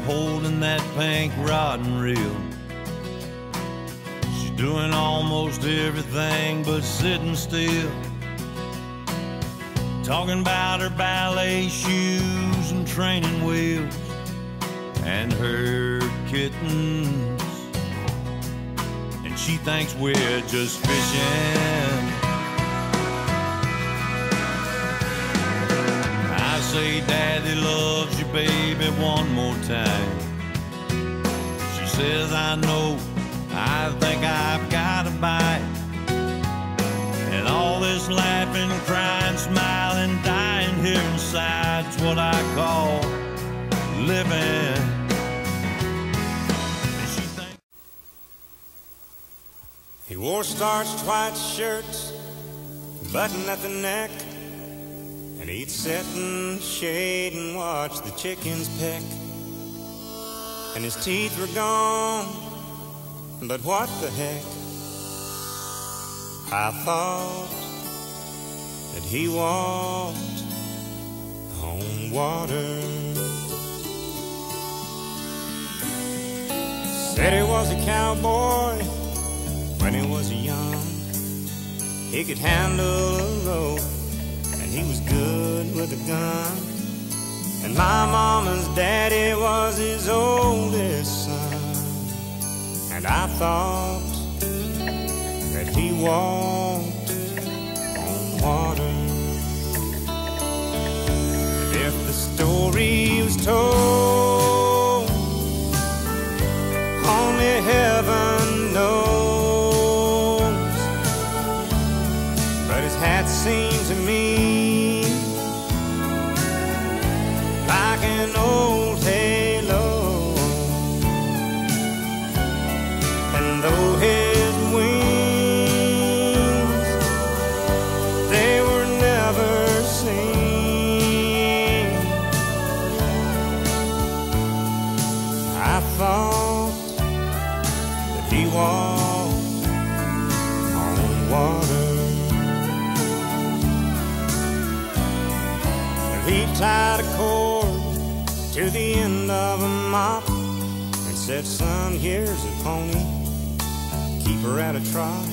holding that pink rod and reel. She's doing almost everything but sitting still. Talking about her ballet shoes and training wheels and her kittens. And she thinks we're just fishing. I say, Daddy loves baby, one more time. She says, I know, I think I've got a bite. And all this laughing, crying, smiling, dying here inside's what I call living. He wore starched white shirts, button at the neck, and he'd sit in the shade and watch the chickens peck. And his teeth were gone, but what the heck? I thought that he walked on water. Said he was a cowboy when he was young. He could handle a rope, he was good with a gun. And my mama's daddy was his oldest son. And I thought that he walked on water. If the story was told, I thought that he walked on water. He tied a cord to the end of a mop and said, Son, here's a pony, keep her at a trot.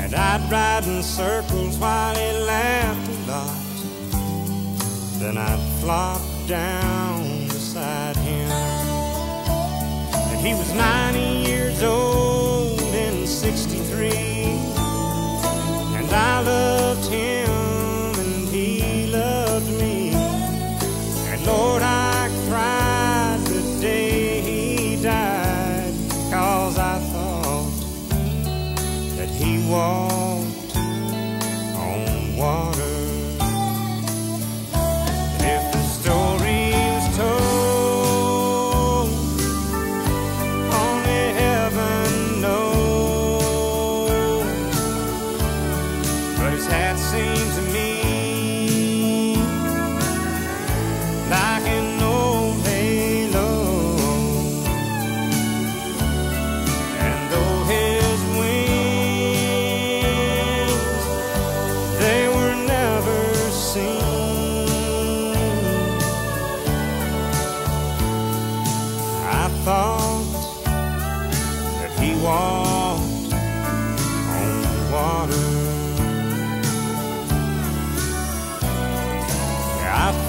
And I'd ride in circles while he laughed a lot. Then I'd flop down beside he was 90 years old in 63. And I loved him and he loved me. And Lord, I cried the day he died. Cause I thought that he walked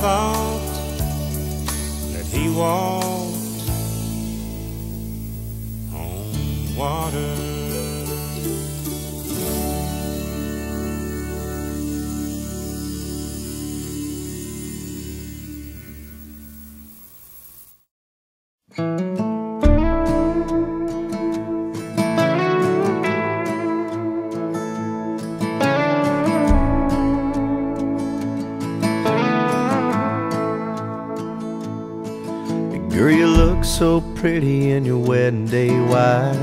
thought that he walked on water. Pretty in your wedding day white.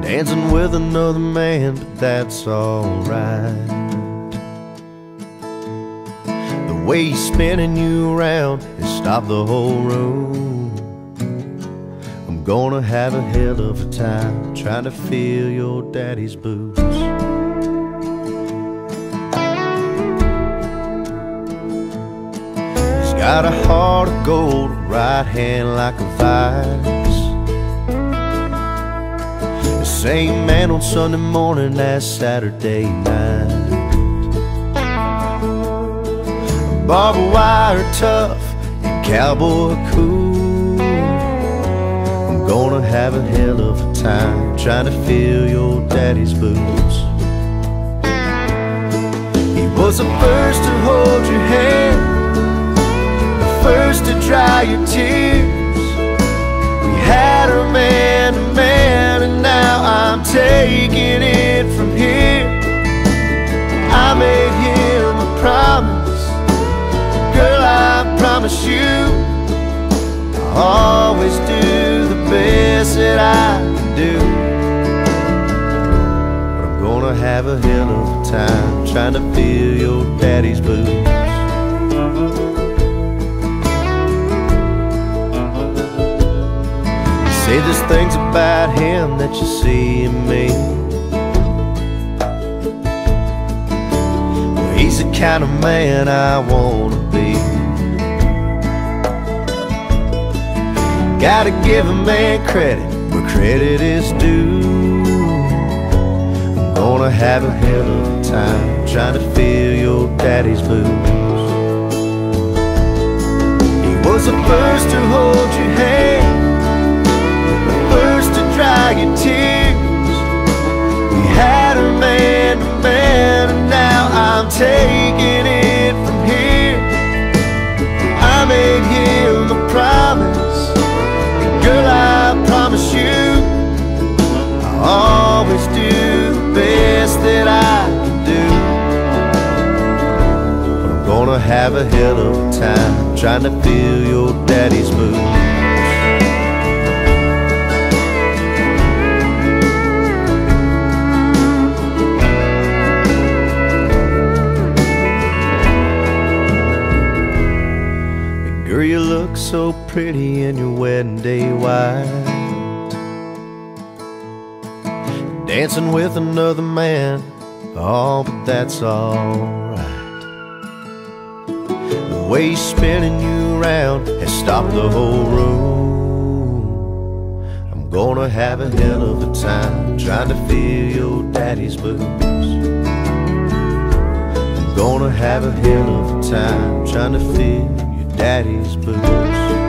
Dancing with another man, but that's alright. The way he's spinning you around has stopped the whole room. I'm gonna have a hell of a time trying to fill your daddy's boots. Got a heart of gold, right hand like a vice. The same man on Sunday morning as Saturday night. Barbed wire tough and cowboy cool. I'm gonna have a hell of a time trying to fill your daddy's boots. He was the first to hold your hand first to dry your tears. We had a man to man, and now I'm taking it from here. I made him a promise, girl, I promise you. I'll always do the best that I can do. But I'm gonna have a hell of a time trying to fill your daddy's boots. Say there's things about him that you see in me. Well, he's the kind of man I wanna be. Gotta give a man credit where credit is due. I'm gonna have a hell of a time trying to fill your daddy's boots. He was the first to hold your hand taking it from here. I made him a promise, and girl, I promise you, I'll always do the best that I can do. But I'm gonna have a hell of a time trying to feel your daddy's boots. Pretty in your wedding day white. Dancing with another man, oh, but that's alright. The way he's spinning you around has stopped the whole room. I'm gonna have a hell of a time trying to fill your daddy's boots. I'm gonna have a hell of a time trying to fill your daddy's boots.